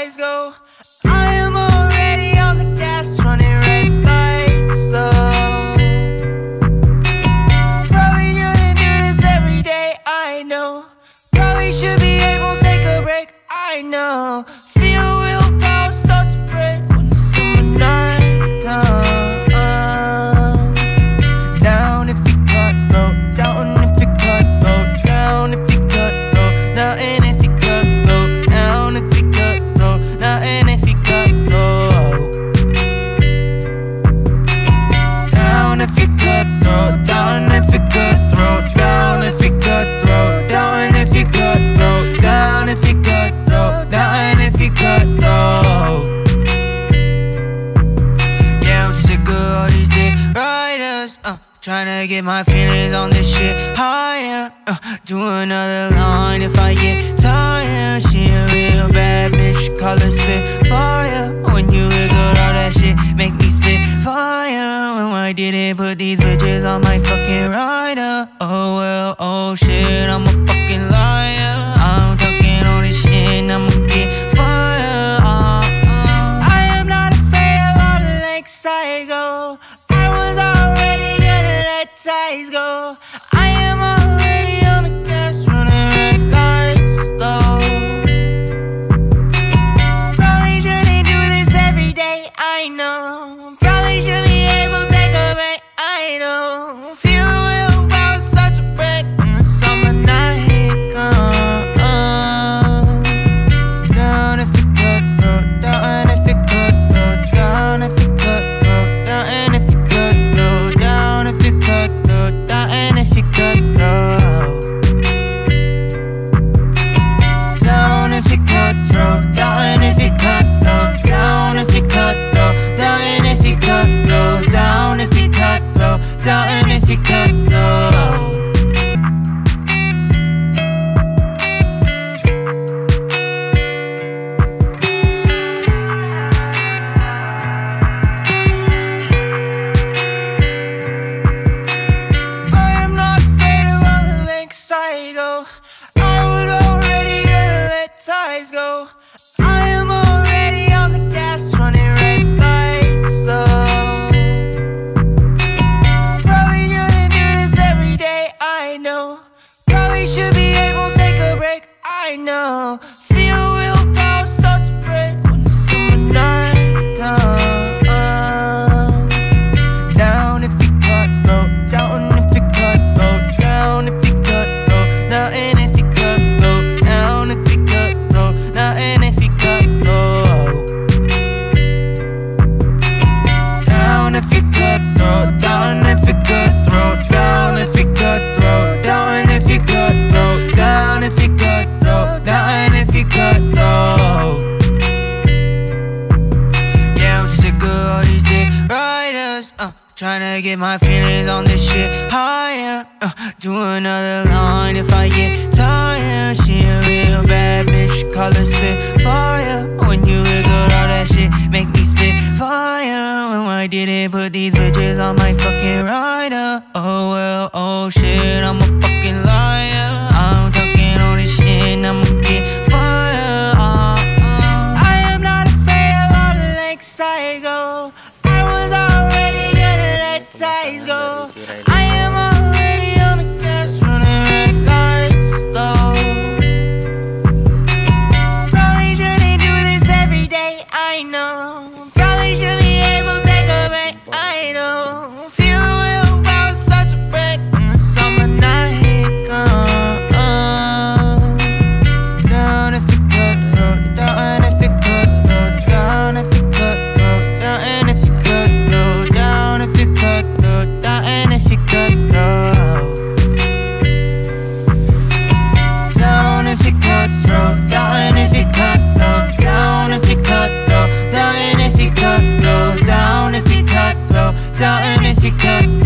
eyes go. I am already on the gas running red lights so. Probably shouldn't do this every day, I know. Probably should be able to take a break, I know. Tryna get my feelings on this shit higher. Uh, Do another line if I get tired. She a real bad bitch, call her spit fire When you wiggle all that shit, make me spit fire When I didn't put these bitches on my fucking rider. Oh well, oh shit, I'm a ties go. know. get my feelings on this shit higher. Uh, Do another line if I get tired. She a real bad bitch, call her spit fire. When you wiggle all that shit, make me spit fire. When I didn't put these bitches on my fucking rider. Oh well, oh shit. something if you could